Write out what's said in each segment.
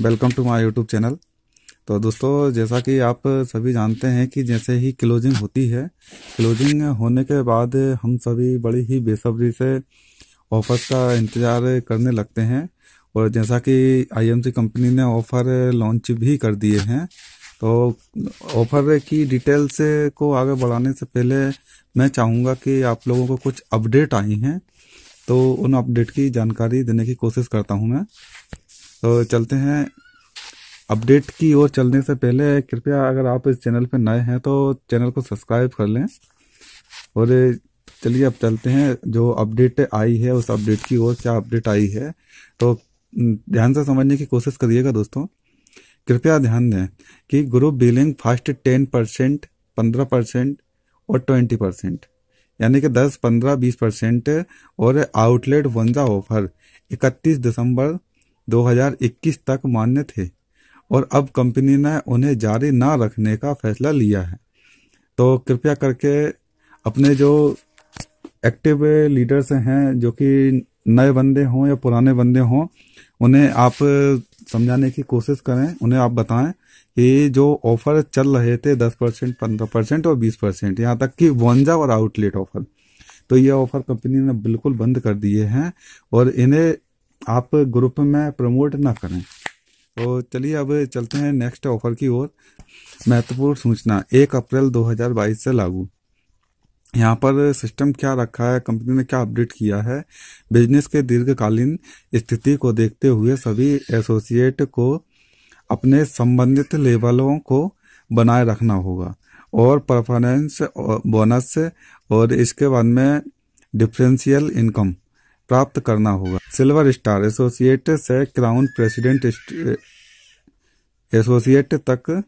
Welcome to my YouTube channel. तो दोस्तों, जैसा कि आप सभी जानते हैं कि जैसे ही क्लोजिंग होती है, क्लोजिंग होने के बाद हम सभी बड़ी ही बेसब्री से ऑफर्स का इंतज़ार करने लगते हैं। और जैसा कि आईएमसी कंपनी ने ऑफ़र लॉन्च भी कर दिए हैं तो ऑफ़र की डिटेल्स को आगे बढ़ाने से पहले मैं चाहूँगा कि आप लोगों को कुछ अपडेट आई हैं तो उन अपडेट की जानकारी देने की कोशिश करता हूँ मैं। तो चलते हैं अपडेट की ओर चलने से पहले कृपया अगर आप इस चैनल पर नए हैं तो चैनल को सब्सक्राइब कर लें। और चलिए अब चलते हैं, जो अपडेट आई है, उस अपडेट की ओर क्या अपडेट आई है। तो ध्यान से समझने की कोशिश करिएगा दोस्तों। कृपया ध्यान दें कि group billing first ten percent पंद्रह परसेंट और ट्वेंटी परसेंट यानी कि दस, पंद्रह, बीस परसेंट और आउटलेट वंजा ऑफ़र इकतीस दिसंबर 2021 तक मान्य थे और अब कंपनी ने उन्हें जारी ना रखने का फैसला लिया है। तो कृपया करके अपने जो एक्टिव लीडर्स हैं, जो कि नए बंदे हों या पुराने बंदे हों, उन्हें आप समझाने की कोशिश करें, उन्हें आप बताएँ कि जो ऑफ़र चल रहे थे, दस परसेंट, पंद्रह परसेंट और बीस परसेंट, यहाँ तक कि वंजा और आउटलेट ऑफ़र तो ये ऑफ़र कंपनी ने बिल्कुल बंद कर दिए हैं और इन्हें आप ग्रुप में प्रमोट ना करें। तो चलिए अब चलते हैं नेक्स्ट ऑफ़र की ओर। महत्वपूर्ण सूचना, एक अप्रैल 2022 से लागू। यहाँ पर सिस्टम क्या रखा है कंपनी ने क्या अपडेट किया है बिज़नेस के दीर्घकालीन स्थिति को देखते हुए सभी एसोसिएट को अपने संबंधित लेवलों को बनाए रखना होगा और परफॉर्मेंस बोनस और इसके बाद में डिफरेंशियल इनकम प्राप्त करना होगा। सिल्वर स्टार एसोसिएट से क्राउन प्रेसिडेंट एसोसिएट तक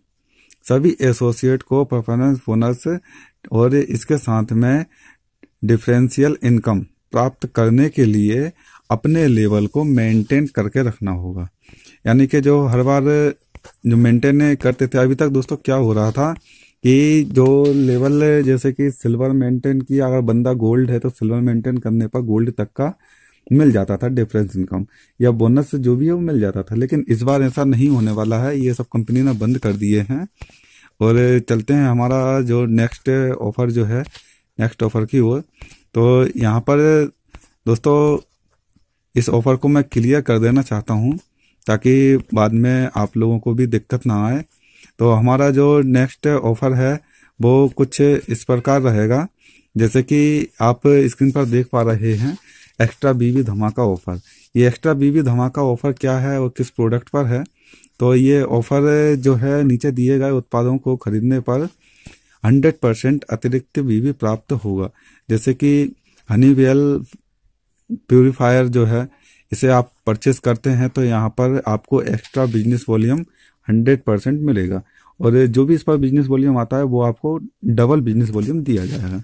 सभी एसोसिएट को परफॉर्मेंस, बोनस और इसके साथ में डिफरेंशियल इनकम प्राप्त करने के लिए अपने लेवल को मेंटेन करके रखना होगा। यानी कि जो हर बार जो मेंटेन करते थे, अभी तक दोस्तों क्या हो रहा था? कि जो लेवल, जैसे कि सिल्वर मेंटेन किया अगर बंदा गोल्ड है तो सिल्वर मेंटेन करने पर गोल्ड तक का मिल जाता था डिफरेंस इनकम, या बोनस जो भी है वो मिल जाता था। लेकिन इस बार ऐसा नहीं होने वाला है। ये सब कंपनी ने बंद कर दिए हैं। और चलते हैं हमारा जो नेक्स्ट ऑफ़र जो है, नेक्स्ट ऑफ़र की ओर। तो यहाँ पर दोस्तों, इस ऑफ़र को मैं क्लियर कर देना चाहता हूँ, ताकि बाद में आप लोगों को भी दिक्कत ना आए। तो हमारा जो नेक्स्ट ऑफ़र है, वो कुछ इस प्रकार रहेगा। जैसे कि आप स्क्रीन पर देख पा रहे हैं एक्स्ट्रा बीवी धमाका ऑफ़र ये एक्स्ट्रा बीबी धमाका ऑफ़र क्या है और किस प्रोडक्ट पर है? तो ये ऑफ़र जो है, नीचे दिए गए उत्पादों को खरीदने पर 100 परसेंट अतिरिक्त बीवी प्राप्त होगा। जैसे कि हनीवेल प्यूरिफायर जो है, इसे आप परचेस करते हैं तो यहाँ पर आपको एक्स्ट्रा बिज़नेस वॉल्यूम 100 परसेंट मिलेगा। और जो भी इस पर बिज़नेस वॉल्यूम आता है, वो आपको डबल बिज़नेस वॉल्यूम दिया जाएगा।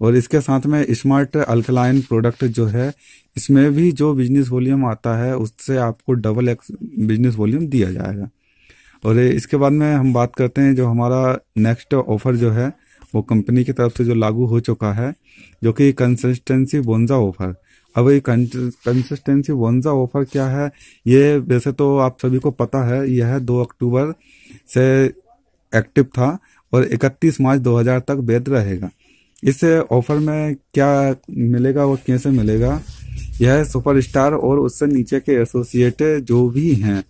और इसके साथ में स्मार्ट अल्कलाइन प्रोडक्ट जो है, इसमें भी जो बिज़नेस वॉल्यूम आता है, उससे आपको डबल एक्स बिज़नेस वॉल्यूम दिया जाएगा। और इसके बाद में हम बात करते हैं जो हमारा नेक्स्ट ऑफ़र जो है, वो कंपनी की तरफ़ से जो लागू हो चुका है, जो कि कंसिस्टेंसी बोनजा ऑफ़र अब ये कंसिस्टेंसी बोनजा ऑफ़र क्या है? ये वैसे तो आप सभी को पता है, यह दो अक्टूबर से एक्टिव था और 31 मार्च 2000 तक वैध रहेगा। इस ऑफ़र में क्या मिलेगा और कैसे मिलेगा? यह सुपरस्टार और उससे नीचे के एसोसिएट जो भी हैं,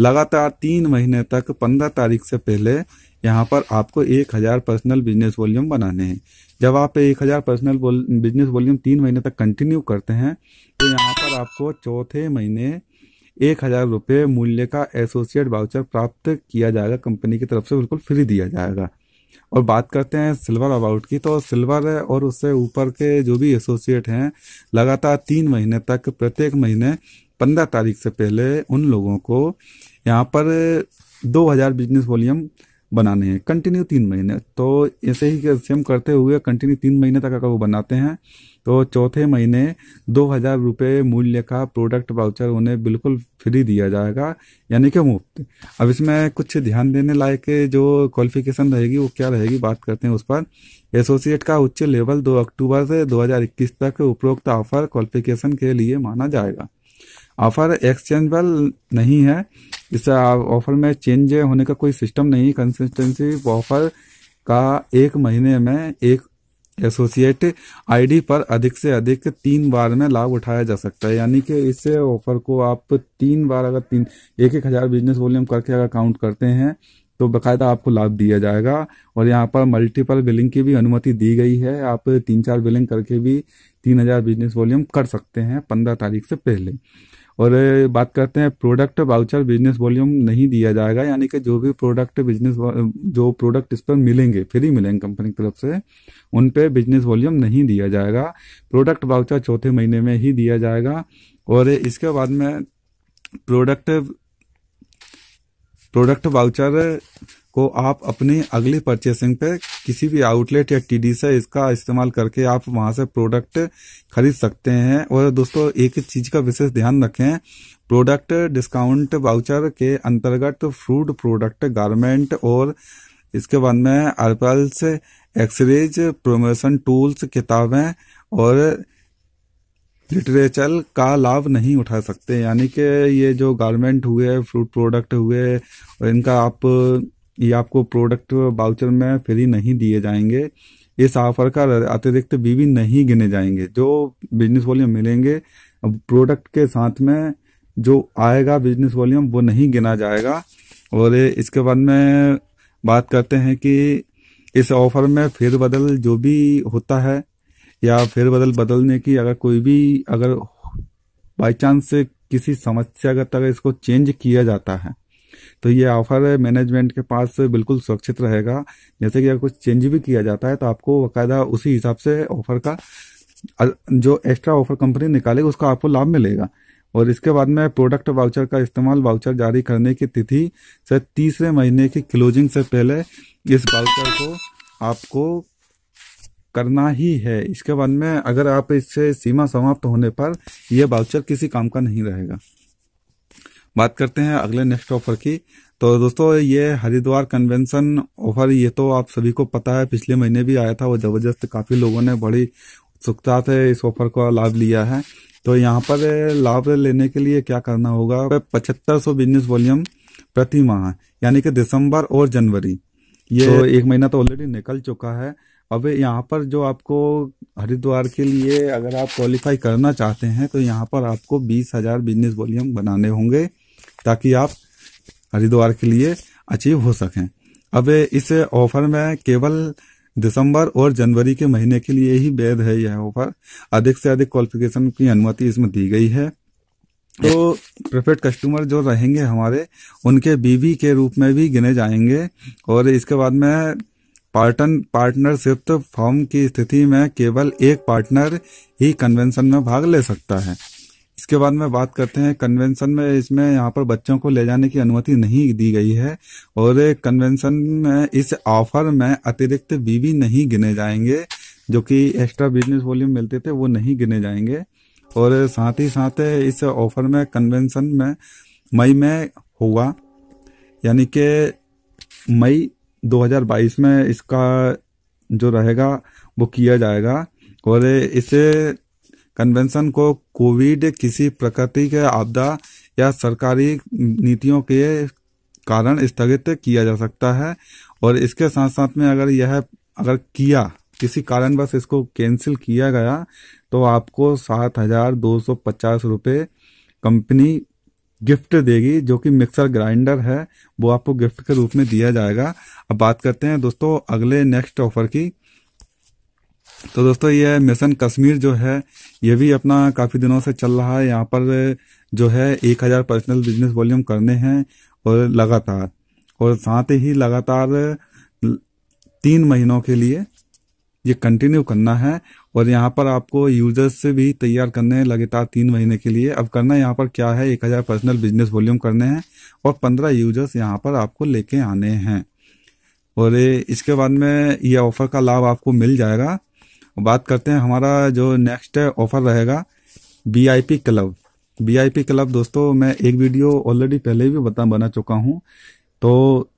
लगातार तीन महीने तक, पंद्रह तारीख से पहले यहाँ पर आपको एक हज़ार पर्सनल बिज़नेस वॉल्यूम बनाने हैं। जब आप एक हज़ार पर्सनल बिज़नेस वॉल्यूम तीन महीने तक कंटिन्यू करते हैं तो यहाँ पर आपको चौथे महीने एक हज़ार रुपये मूल्य का एसोसिएट वाउचर प्राप्त किया जाएगा कंपनी की तरफ़ से बिल्कुल फ्री दिया जाएगा। और बात करते हैं सिल्वर अबाउट की तो सिल्वर और उससे ऊपर के जो भी एसोसिएट हैं, लगातार तीन महीने तक प्रत्येक महीने पंद्रह तारीख से पहले उन लोगों को यहाँ पर दो हज़ार बिज़नेस वॉल्यूम बनाने हैं। कंटिन्यू तीन महीने। तो ऐसे ही सेम करते हुए कंटिन्यू तीन महीने तक अगर वो बनाते हैं तो चौथे महीने दो हज़ार रुपये मूल्य का प्रोडक्ट वाउचर उन्हें बिल्कुल फ्री दिया जाएगा, यानी कि मुफ़्त। अब इसमें कुछ ध्यान देने लायक जो क्वालिफिकेशन रहेगी, वो क्या रहेगी, बात करते हैं उस पर। एसोसिएट का उच्च लेवल दो अक्टूबर से 2021 तक उपरोक्त ऑफ़र क्वालिफिकेशन के लिए माना जाएगा। ऑफ़र एक्सचेंजेबल नहीं है। इस ऑफ़र में चेंज होने का कोई सिस्टम नहीं कंसिस्टेंसी ऑफ़र का एक महीने में एक एसोसिएट आईडी पर अधिक से अधिक तीन बार में लाभ उठाया जा सकता है। यानी कि इस ऑफ़र को आप तीन बार अगर तीन, एक एक हज़ार बिज़नेस वॉल्यूम करके अगर काउंट करते हैं तो बकायदा आपको लाभ दिया जाएगा। और यहाँ पर मल्टीपल बिलिंग की भी अनुमति दी गई है। आप तीन चार बिलिंग करके भी तीन हज़ार बिज़नेस वॉल्यूम कर सकते हैं पंद्रह तारीख से पहले। और बात करते हैं प्रोडक्ट वाउचर बिज़नेस वॉल्यूम नहीं दिया जाएगा, यानी कि जो भी प्रोडक्ट बिज़नेस जो प्रोडक्ट इस पर मिलेंगे फ्री मिलेंगे कंपनी की तरफ़ से, उन पे बिज़नेस वॉल्यूम नहीं दिया जाएगा। प्रोडक्ट वाउचर चौथे महीने में ही दिया जाएगा। और इसके बाद में प्रोडक्ट प्रोडक्ट वाउचर को आप अपनी अगली परचेसिंग पे किसी भी आउटलेट या टीडी से इसका इस्तेमाल करके आप वहाँ से प्रोडक्ट खरीद सकते हैं। और दोस्तों, एक चीज़ का विशेष ध्यान रखें प्रोडक्ट डिस्काउंट वाउचर के अंतर्गत फ़ूड प्रोडक्ट गारमेंट और इसके बाद में अर्पल्स एक्सरेज प्रोमोशन टूल्स किताबें और लिटरेचर का लाभ नहीं उठा सकते। यानी कि ये जो गारमेंट हुए फ्रूट प्रोडक्ट हुए, और इनका आप ये आपको प्रोडक्ट बाउचर में फ्री नहीं दिए जाएँगे। इस ऑफ़र का अतिरिक्त बीवी नहीं गिने जाएँगे। जो बिज़नेस वॉल्यूम मिलेंगे प्रोडक्ट के साथ में जो आएगा बिज़नेस वॉल्यूम वो नहीं गिना जाएगा। और इसके बाद में बात करते हैं कि इस ऑफ़र में फेरबदल जो भी होता है, या फेरबदल बदलने की अगर कोई भी, अगर बाई चांस किसी समस्यागत अगर इसको चेंज किया जाता है। तो ये ऑफ़र मैनेजमेंट के पास बिल्कुल सुरक्षित रहेगा। जैसे कि अगर कुछ चेंज भी किया जाता है तो आपको बाकायदा उसी हिसाब से ऑफ़र का जो एक्स्ट्रा ऑफ़र कंपनी निकालेगी, उसका आपको लाभ मिलेगा। और इसके बाद में प्रोडक्ट वाउचर का इस्तेमाल वाउचर जारी करने की तिथि से तीसरे महीने की क्लोजिंग से पहले इस वाउचर को आपको करना ही है। इसके बाद में अगर आप इससे सीमा समाप्त होने पर यह वाउचर किसी काम का नहीं रहेगा। बात करते हैं अगले नेक्स्ट ऑफ़र की। तो दोस्तों ये हरिद्वार कन्वेंशन ऑफ़र ये तो आप सभी को पता है पिछले महीने भी आया था वो ज़बरदस्त काफ़ी लोगों ने बड़ी उत्सुकता से इस ऑफ़र का लाभ लिया है। तो यहाँ पर लाभ लेने के लिए क्या करना होगा? पचहत्तर सौ बिज़नेस वॉल्यूम प्रति माह यानी कि दिसंबर और जनवरी। ये तो एक महीना तो ऑलरेडी निकल चुका है। अब यहाँ पर जो आपको हरिद्वार के लिए अगर आप क्वालिफाई करना चाहते हैं तो यहाँ पर आपको बीस हज़ार बिज़नेस वॉल्यूम बनाने होंगे। ताकि आप हरिद्वार के लिए अचीव हो सकें। अब इस ऑफ़र में केवल दिसंबर और जनवरी के महीने के लिए ही वैध है यह ऑफ़र अधिक से अधिक क्वालिफिकेशन की अनुमति इसमें दी गई है। तो प्रिफेड कस्टमर जो रहेंगे हमारे, उनके बीवी के रूप में भी गिने जाएँगे। और इसके बाद में पार्टन पार्टनरशिप फॉर्म की स्थिति में केवल एक पार्टनर ही कन्वेंशन में भाग ले सकता है। इसके बाद में बात करते हैं कन्वेंशन में, इसमें यहाँ पर बच्चों को ले जाने की अनुमति नहीं दी गई है और कन्वेंशन में, इस ऑफ़र में अतिरिक्त बीवी नहीं गिने जाएँगे, जो कि एक्स्ट्रा बिज़नेस वॉल्यूम मिलते थे, वो नहीं गिने जाएँगे। और साथ ही साथ इस ऑफ़र में कन्वेंशन में, मई में होगा, यानी कि मई 2022 में इसका जो रहेगा, वो किया जाएगा। और इसे कन्वेंशन को कोविड किसी प्रकृति के आपदा या सरकारी नीतियों के कारण स्थगित किया जा सकता है और इसके साथ साथ में अगर यह अगर किया, किसी कारणवश इसको कैंसिल किया गया तो आपको सात हज़ार दो सौ पचास रुपये कंपनी गिफ्ट देगी, जो कि मिक्सर ग्राइंडर है, वो आपको गिफ्ट के रूप में दिया जाएगा। अब बात करते हैं दोस्तों, अगले नेक्स्ट ऑफ़र की। तो दोस्तों, ये मिशन कश्मीर जो है, ये भी अपना काफ़ी दिनों से चल रहा है। यहाँ पर जो है, एक हज़ार पर्सनल बिज़नेस वॉल्यूम करने हैं और लगातार। और साथ ही लगातार तीन महीनों के लिए ये कंटिन्यू करना है। और यहाँ पर आपको यूज़र्स से भी तैयार करने हैं लगातार तीन महीने के लिए। अब करना यहाँ पर क्या है? एक हज़ार पर्सनल बिज़नेस वॉल्यूम करने हैं और पंद्रह यूज़र्स यहाँ पर आपको लेके आने हैं। और इसके बाद में ये ऑफ़र का लाभ आपको मिल जाएगा। बात करते हैं, हमारा जो नेक्स्ट ऑफ़र रहेगा वीआईपी क्लब वीआईपी क्लब दोस्तों, मैं एक वीडियो ऑलरेडी पहले भी बता, बना चुका हूँ। तो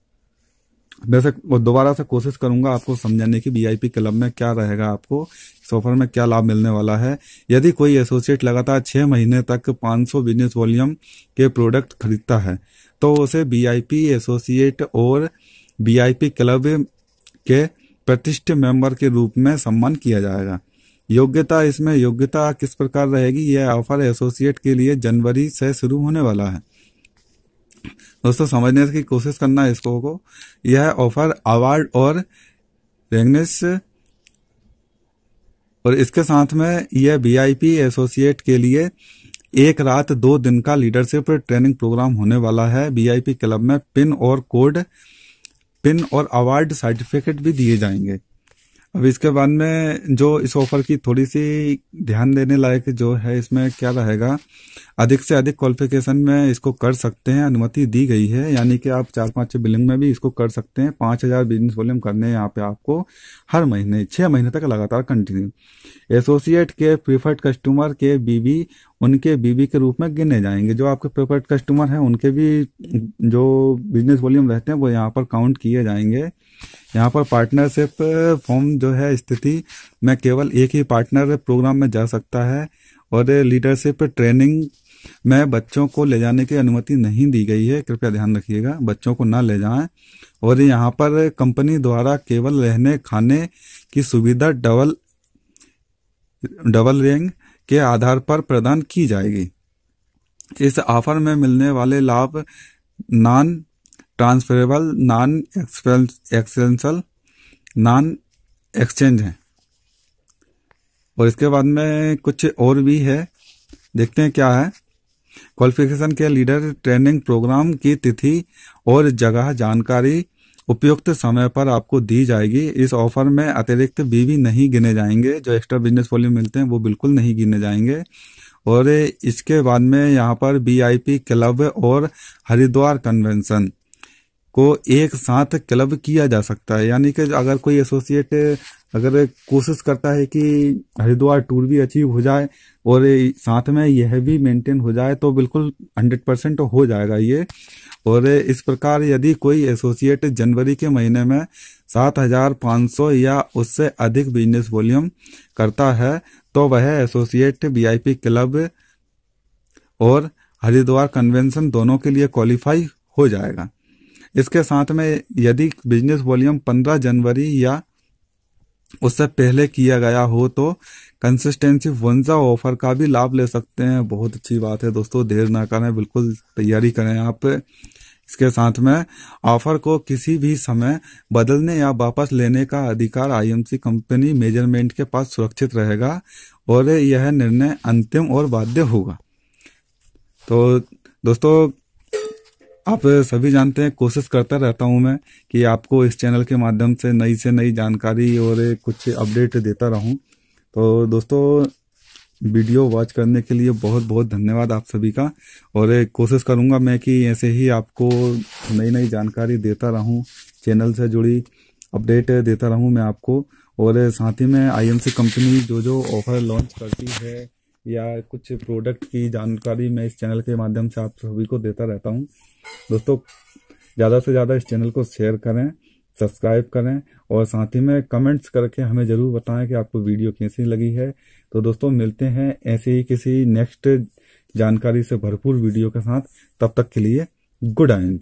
वैसे दोबारा से कोशिश करूँगा आपको समझाने की वीआईपी क्लब में क्या रहेगा आपको, इस ऑफ़र में क्या लाभ मिलने वाला है। यदि कोई एसोसिएट लगातार छह महीने तक 500 बिज़नेस वॉल्यूम के प्रोडक्ट खरीदता है तो उसे वीआईपी एसोसिएट और वीआईपी क्लब के प्रतिष्ठित मेंबर के रूप में सम्मान किया जाएगा। योग्यता इसमें योग्यता किस प्रकार रहेगी यह ऑफ़र एसोसिएट के लिए जनवरी से शुरू होने वाला है। दोस्तों, समझने की कोशिश करना इसको को। यह ऑफ़र अवार्ड और रेगनेस और इसके साथ में यह वीआईपी एसोसिएट के लिए एक रात दो दिन का लीडरशिप ट्रेनिंग प्रोग्राम होने वाला है। वीआईपी क्लब में पिन और कोड पिन और अवार्ड सर्टिफिकेट भी दिए जाएँगे। अब इसके बाद में जो इस ऑफ़र की थोड़ी सी ध्यान देने लायक जो है, इसमें क्या रहेगा? अधिक से अधिक क्वालिफिकेशन में इसको कर सकते हैं, अनुमति दी गई है। यानी कि आप चार पाँच बिलिंग में भी इसको कर सकते हैं। पाँच हज़ार बिज़नेस वॉल्यूम करने यहाँ पे आपको हर महीने, छह महीने तक लगातार कंटिन्यू एसोसिएट के प्रीफर्ड कस्टमर के बीबी उनके बीबी के रूप में गिने जाएँगे। जो आपके प्रीफर्ड कस्टमर हैं, उनके भी जो बिज़नेस वॉल्यूम रहते हैं, वो यहाँ पर काउंट किए जाएँगे। यहाँ पर पार्टनरशिप फॉर्म जो है, स्थिति में केवल एक ही पार्टनर प्रोग्राम में जा सकता है। और लीडरशिप ट्रेनिंग में बच्चों को ले जाने की अनुमति नहीं दी गई है। कृपया ध्यान रखिएगा, बच्चों को ना ले जाएँ। और यहाँ पर कंपनी द्वारा केवल रहने, खाने की सुविधा डबल डबल रैंक के आधार पर प्रदान की जाएगी। इस ऑफ़र में मिलने वाले लाभ non transferable, non cancellable non exchange है। और इसके बाद में कुछ और भी है। देखते हैं क्या है। क्वालिफिकेशन के लीडर ट्रेनिंग प्रोग्राम की तिथि और जगह जानकारी उपयुक्त समय पर आपको दी जाएगी। इस ऑफ़र में अतिरिक्त बीवी नहीं गिने जाएँगे। जो एक्स्ट्रा बिज़नेस वॉल्यूम मिलते हैं, वो बिल्कुल नहीं गिने जाएँगे। और इसके बाद में यहाँ पर बी क्लब और हरिद्वार कन्वेंशन को एक साथ क्लब किया जा सकता है। यानी कि अगर कोई एसोसिएट अगर कोशिश करता है कि हरिद्वार टूर भी अचीव हो जाए और साथ में यह भी मेंटेन हो जाए तो बिल्कुल हंड्रेड परसेंट हो जाएगा ये। और इस प्रकार यदि कोई एसोसिएट जनवरी के महीने में सात हज़ार पाँच सौ या उससे अधिक बिज़नेस वॉल्यूम करता है तो वह एसोसिएट वीआईपी क्लब और हरिद्वार कन्वेंशन दोनों के लिए क्वालिफाई हो जाएगा। इसके साथ में यदि बिज़नेस वॉल्यूम 15 जनवरी या उससे पहले किया गया हो तो कंसिस्टेंसी वंजा ऑफ़र का भी लाभ ले सकते हैं। बहुत अच्छी बात है दोस्तों, देर ना करें, बिल्कुल तैयारी करें आप। इसके साथ में ऑफ़र को किसी भी समय बदलने या वापस लेने का अधिकार आईएमसी कंपनी मेज़रमेंट के पास सुरक्षित रहेगा और यह निर्णय अंतिम और बाध्य होगा। तो दोस्तों आप सभी जानते हैं, कोशिश करता रहता हूँ मैं कि आपको इस चैनल के माध्यम से नई से नई जानकारी और कुछ अपडेट देता रहूँ। तो दोस्तों, वीडियो वॉच करने के लिए बहुत बहुत धन्यवाद आप सभी का। और कोशिश करूँगा मैं कि ऐसे ही आपको नई नई जानकारी देता रहूँ, चैनल से जुड़ी अपडेट देता रहूँ मैं आपको। और साथ ही में आईएमसी कंपनी जो जो ऑफ़र लॉन्च करती है या कुछ प्रोडक्ट की जानकारी मैं इस चैनल के माध्यम से आप सभी को देता रहता हूँ। दोस्तों, ज़्यादा से ज़्यादा इस चैनल को शेयर करें सब्सक्राइब करें और साथ ही में कमेंट्स करके हमें ज़रूर बताएँ कि आपको वीडियो कैसी लगी है। तो दोस्तों, मिलते हैं ऐसे ही किसी नेक्स्ट जानकारी से भरपूर वीडियो के साथ। तब तक के लिए गुड आई